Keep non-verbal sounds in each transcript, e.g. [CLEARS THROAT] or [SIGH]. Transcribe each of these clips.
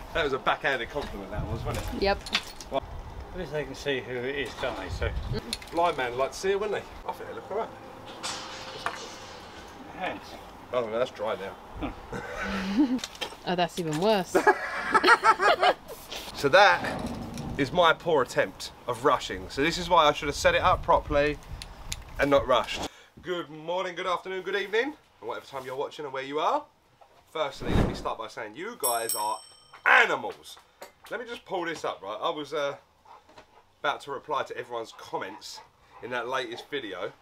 [LAUGHS] That was a backhanded compliment, that was, wasn't it? Yep. At least they can see who it is, can't they? So, Blind man like to see it, wouldn't they? I think they look alright. hands. Oh no, that's dry now. Hmm. [LAUGHS] Oh, that's even worse. [LAUGHS] So that is my poor attempt of rushing. So this is why I should have set it up properly and not rushed. Good morning, good afternoon, good evening, and whatever time you're watching and where you are. Firstly, let me start by saying you guys are animals. Let me just pull this up, right? I was uh, about to reply to everyone's comments in that latest video.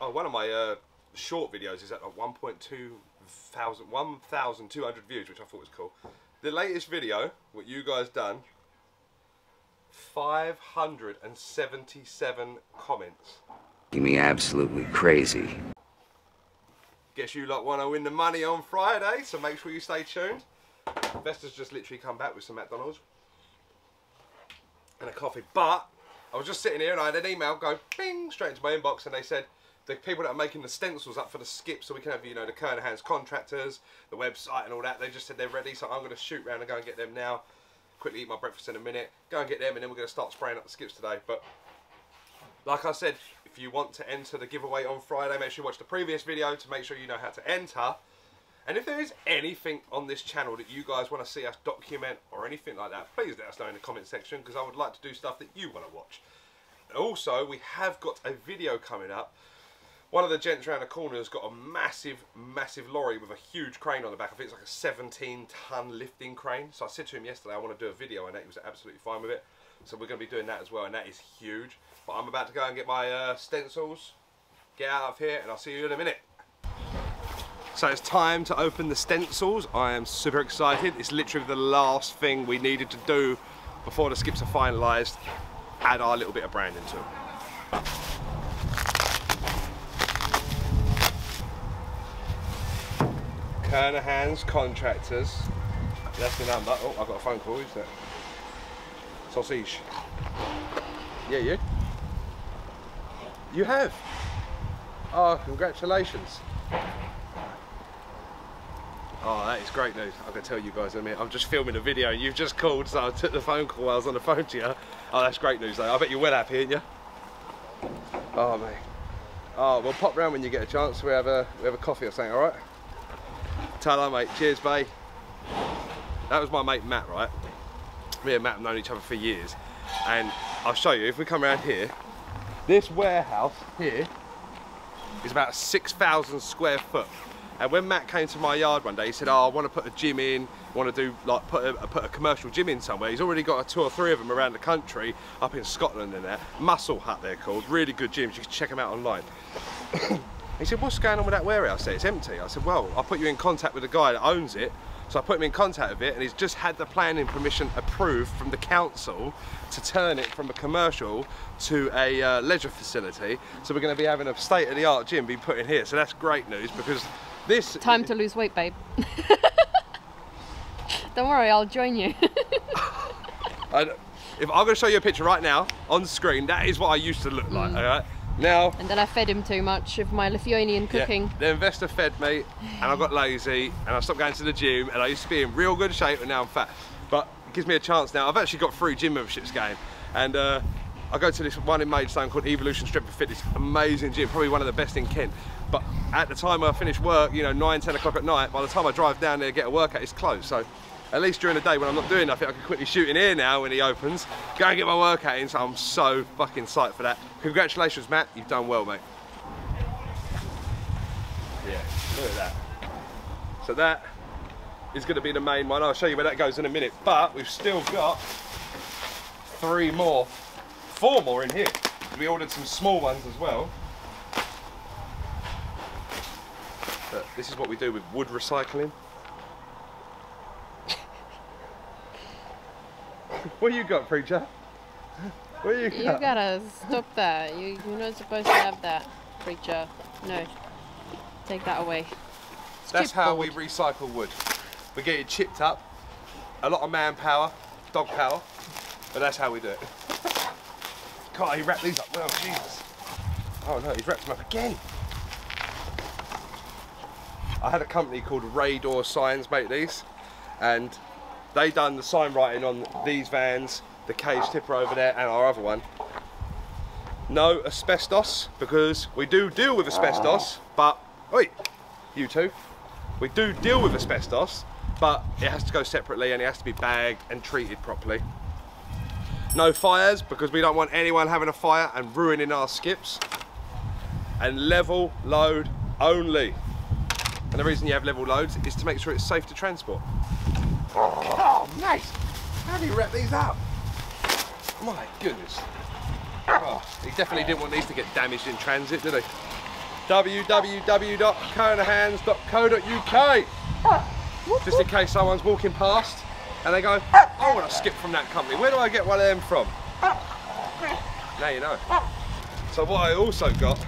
Oh, one of my uh, short videos is at like 1.2 thousand, 1,200 views, which I thought was cool. The latest video, what you guys done, 577 comments. Making me absolutely crazy. Guess you lot want to win the money on Friday, so make sure you stay tuned. Vesta's just literally come back with some McDonald's and a coffee. But I was just sitting here and I had an email go bing straight into my inbox and they said the people that are making the stencils up for the skip so we can have, you know, the Kernahan's contractors, the website and all that, they just said they're ready. So I'm going to shoot round and go and get them now. Quickly eat my breakfast in a minute, go and get them and then we're going to start spraying up the skips today. But like I said, if you want to enter the giveaway on Friday, make sure you watch the previous video to make sure you know how to enter. And if there is anything on this channel that you guys want to see us document or anything like that, please let us know in the comment section because I would like to do stuff that you want to watch. Also, we have got a video coming up. One of the gents around the corner has got a massive, massive lorry with a huge crane on the back. I think it's like a 17 ton lifting crane. So I said to him yesterday I want to do a video on that. He was absolutely fine with it. So we're going to be doing that as well and that is huge. But I'm about to go and get my uh, stencils, get out of here and I'll see you in a minute. So it's time to open the stencils. I am super excited. It's literally the last thing we needed to do before the skips are finalised. Add our little bit of branding to them. Kernahan's Contractors. That's the number. Oh, I've got a phone call. is that? Sausage. Yeah, you? You have? Oh, congratulations. Oh, that is great news. Going to tell you guys in a minute. I'm just filming a video. You've just called, so I took the phone call while I was on the phone to you. Oh, that's great news, though. I bet you're well happy, aren't you? Oh, mate. Oh, well, pop round when you get a chance. We have a, we have a coffee or something, all right? Ta-da, mate. Cheers, babe. That was my mate Matt, right? Me and Matt have known each other for years. And I'll show you, if we come around here, this warehouse here is about 6,000 square foot. And when Matt came to my yard one day, he said, oh, I want to put a gym in, want to do, like, put a, put a commercial gym in somewhere. He's already got two or three of them around the country, up in Scotland and that. Muscle Hut, they're called. Really good gyms. You can check them out online. [COUGHS] he said, what's going on with that warehouse there? It's empty. I said, well, I'll put you in contact with the guy that owns it. So I put him in contact with it and he's just had the planning permission approved from the council to turn it from a commercial to a uh, leisure facility. So we're going to be having a state-of-the-art gym be put in here. So that's great news because this... Time to lose weight, babe. [LAUGHS] Don't worry, I'll join you. [LAUGHS] I, if I'm going to show you a picture right now on screen, that is what I used to look like. All right. Now, and then I fed him too much of my Lithuanian cooking. Yeah, the investor fed me, and I got [SIGHS] lazy, and I stopped going to the gym, and I used to be in real good shape, and now I'm fat. But it gives me a chance now. I've actually got three gym memberships going, and uh, I go to this one in Maidstone called Evolution Strength and Fitness. Amazing gym, probably one of the best in Kent. But at the time I finish work, you know, 9, 10 o'clock at night, by the time I drive down there to get a workout, it's closed. So at least during the day when I'm not doing nothing, I can quickly shoot in here now when he opens, go and get my workout in, so I'm so fucking psyched for that. Congratulations, Matt, you've done well, mate. Yeah, look at that. So that is gonna be the main one. I'll show you where that goes in a minute, but we've still got three more, four more in here. We ordered some small ones as well. But this is what we do with wood recycling. [LAUGHS] What you got, preacher? What you got? You gotta stop that. You, you're not supposed to have that, preacher. No. Take that away. It's That's how we recycle wood. We get it chipped up, a lot of manpower, dog power, but that's how we do it. [LAUGHS] God, he wrapped these up well, Jesus. Oh no, he's wrapped them up again. I had a company called Raydor Signs make these, and they done the sign writing on these vans, the cage tipper over there, and our other one. No asbestos because we do deal with asbestos, but wait, you two, we do deal with asbestos, but it has to go separately and it has to be bagged and treated properly. No fires because we don't want anyone having a fire and ruining our skips. And level load only. And the reason you have level loads is to make sure it's safe to transport. Oh, nice. How do you wrap these up? My goodness. Oh, he definitely didn't want these to get damaged in transit, did he? www.kernahans.co.uk uh, Just in case someone's walking past and they go, I want to skip from that company. Where do I get one of them from? Now you know. So what I also got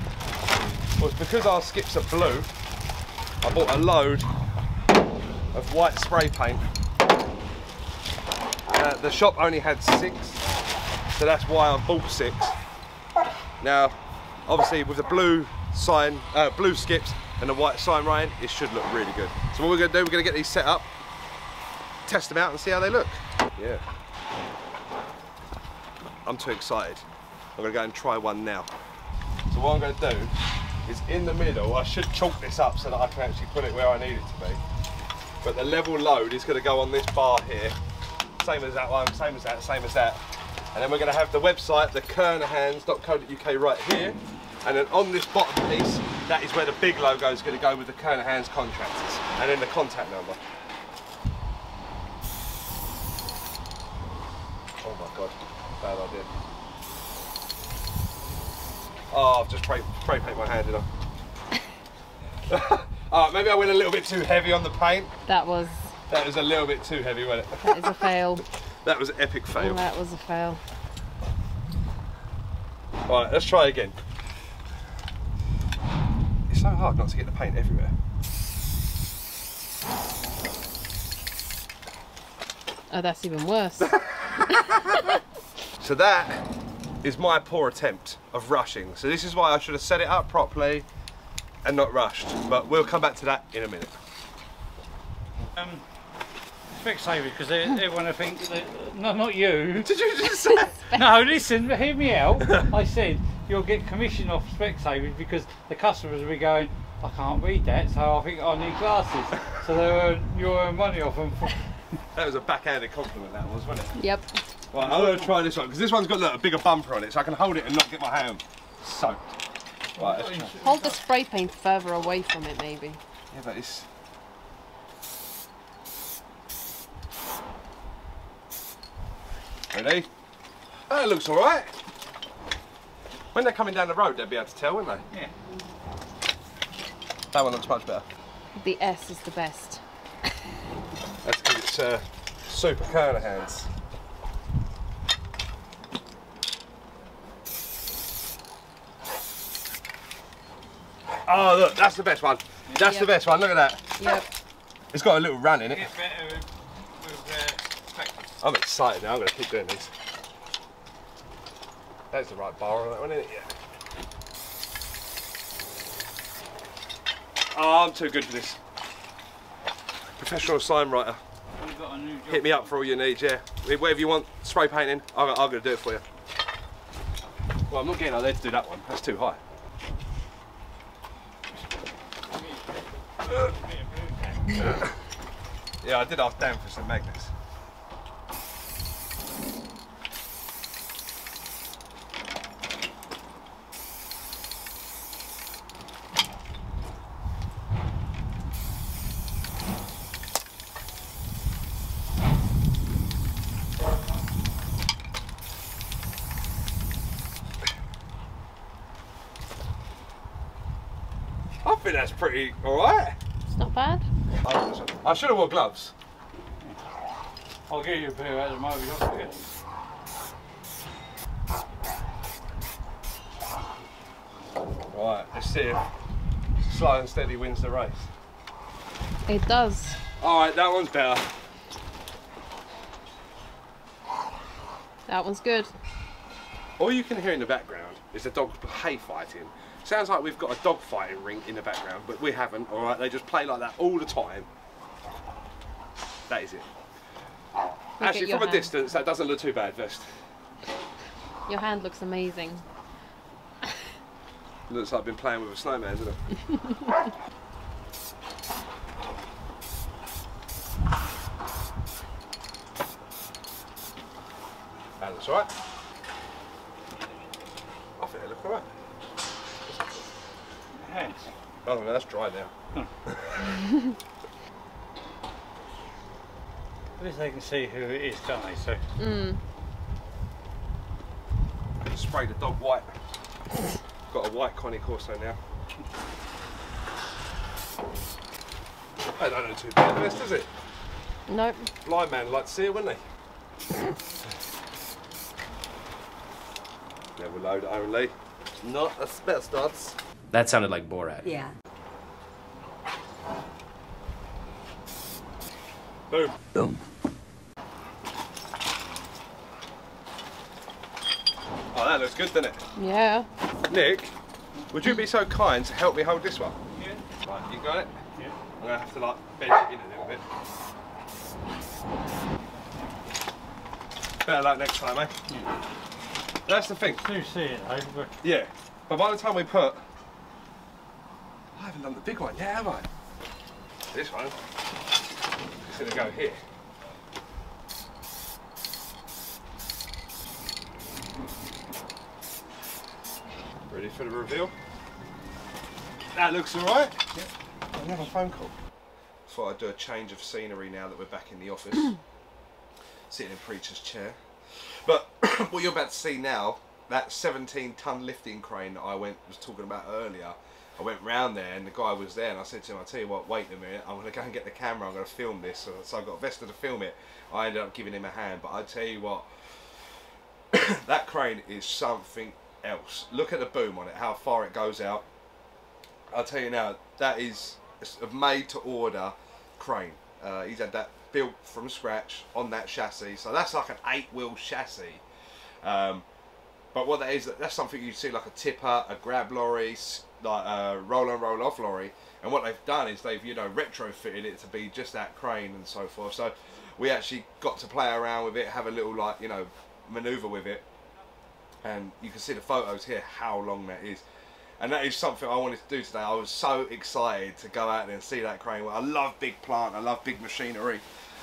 was because our skips are blue, I bought a load of white spray paint. Uh, the shop only had six, so that's why I bought six. Now, obviously with the blue sign, uh, blue skips and the white sign rain, it should look really good. So what we're gonna do, we're gonna get these set up, test them out and see how they look. Yeah. I'm too excited. I'm gonna go and try one now. So what I'm gonna do is in the middle, I should chalk this up so that I can actually put it where I need it to be. But the level load is gonna go on this bar here. Same as that one, same as that, same as that. And then we're gonna have the website, the kernahans.co.uk right here. And then on this bottom piece, that is where the big logo is gonna go with the Kernahans contractors. And then the contact number. Oh my god, bad idea. Oh, I've just spray, spray paint my hand, did I? Alright, [LAUGHS] ah, maybe I went a little bit too heavy on the paint. That was That was a little bit too heavy, wasn't it? that is a fail. [LAUGHS] That was an epic fail. That was a fail. Right, let's try again. It's so hard not to get the paint everywhere. Oh, that's even worse. [LAUGHS] So that is my poor attempt of rushing. So this is why I should have set it up properly and not rushed. But we'll come back to that in a minute. Um, Specsavers, because they, they want to think that, no, not you. [LAUGHS] Did you just say? [LAUGHS] No, listen, hear me out. I said you'll get commission off Specsavers because the customers will be going, I can't read that, so I think I need glasses. So they earn, you'll earn money off them. That was a backhanded compliment, that was, wasn't it? yep. Right, I'm going to try this one because this one's got look, a bigger bumper on it, so I can hold it and not get my hand soaked. Right, let's try. Hold the spray paint further away from it, maybe. Yeah, but it's. Ready? That looks alright. When they're coming down the road, they'll be able to tell, won't they? yeah. That one looks much better. The S is the best. That's because it's uh, super Kernahans. Oh, look, that's the best one. That's the best one. Look at that. Yep. It's got a little run in it. Get better with, with uh, I'm excited now. I'm going to keep doing these. That's the right bar on that one, isn't it? Yeah. Oh, I'm too good for this. Professional sign writer. We've got a new job. Hit me up for all your needs, yeah. Whatever you want, spray painting, I'm, I'm going to do it for you. Well, I'm not getting out there to do that one. That's too high. Yeah, I did ask Dan for some magnets. I think that's pretty alright. It's not bad. I should have wore gloves. I'll give you a pair at the moment. Forget. Right, let's see if slow and steady wins the race. It does. Alright, that one's better. That one's good. All you can hear in the background is the dogs hay fighting. Sounds like we've got a dog fighting ring in the background, but we haven't, alright? They just play like that all the time. That is it. at Actually, from a distance, that doesn't look too bad, Vest. Your hand looks amazing. [LAUGHS] Looks like I've been playing with a snowman, doesn't it? [LAUGHS] that looks alright. I think it looks alright. Hands. Oh, no, that's dry now. At least they can see who it is, can't they? So Mm. Spray the dog white. Got a white Cane Corso now. I don't know too bad, Vest, does it? Nope. Blind man like to see it, wouldn't they? [LAUGHS] Never load only. Not asbestos. That sounded like Borat. Yeah. Boom. Boom. Oh, that looks good, doesn't it? Yeah. Nick, would you be so kind to help me hold this one? yeah, Right, you got it? yeah. I'm gonna have to like bend it in a little bit. Better luck next time, eh? That's the thing. Do see it though, but Yeah. But by the time we put, I haven't done the big one yet, have I? This one. It's gonna go here. Ready for the reveal? That looks alright. Yeah. Another phone call. Thought I'd do a change of scenery now that we're back in the office. [CLEARS THROAT] Sitting in preacher's chair. But [CLEARS THROAT] what you're about to see now, that 17 ton lifting crane that I went was talking about earlier, I went round there and the guy was there and I said to him, I'll tell you what, wait a minute, I'm going to go and get the camera, I'm going to film this. So, so I got Vesta to film it. I ended up giving him a hand, but I tell you what, [COUGHS] that crane is something else. Look at the boom on it, how far it goes out. I'll tell you now, that is a made to order crane. Uh, he's had that built from scratch on that chassis, so that's like an eight wheel chassis. Um, but what that is, that's something you see like a tipper, a grab lorry, like a roll on roll off lorry. And what they've done is they've you know retrofitted it to be just that crane and so forth. So we actually got to play around with it, have a little like you know maneuver with it, and you can see the photos here how long that is. And that is something I wanted to do today. I was so excited to go out there and see that crane. I love big plant, I love big machinery.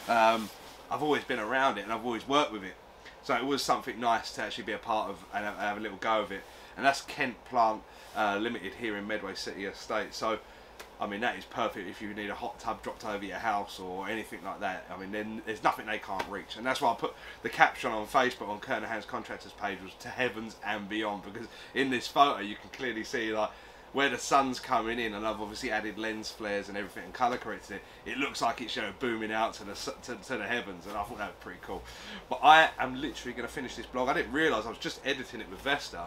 Um, I've always been around it and I've always worked with it. So it was something nice to actually be a part of and have, a little go of it. And that's Kent Plant uh, Limited here in Medway City Estate. So, I mean, that is perfect if you need a hot tub dropped over your house or anything like that. I mean, then there's nothing they can't reach. And that's why I put the caption on Facebook on Kernahan's Contractors page was to heavens and beyond because in this photo you can clearly see like where the sun's coming in and I've obviously added lens flares and everything and colour corrected it, it looks like it's you know booming out to the to, to the heavens and I thought that was pretty cool. But I am literally going to finish this blog. I didn't realise I was just editing it with Vesta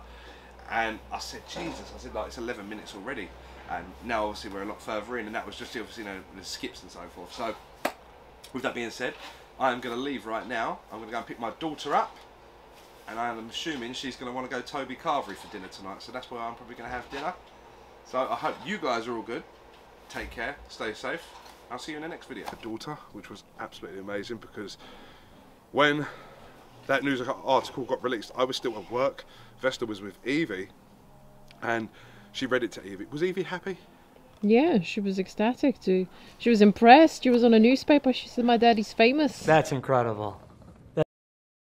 and I said Jesus, I said like it's 11 minutes already and now obviously we're a lot further in and that was just obviously you know the skips and so forth. So with that being said, I am going to leave right now. I'm going to go and pick my daughter up and I am assuming she's going to want to go Toby Carvery for dinner tonight. So that's where I'm probably going to have dinner. So I hope you guys are all good. Take care, stay safe. I'll see you in the next video. A Daughter, which was absolutely amazing because when that news article got released, I was still at work. Vesta was with Evie, and she read it to Evie. Was Evie happy? Yeah, she was ecstatic too. She was impressed. She was on a newspaper. She said, "My daddy's famous." That's incredible.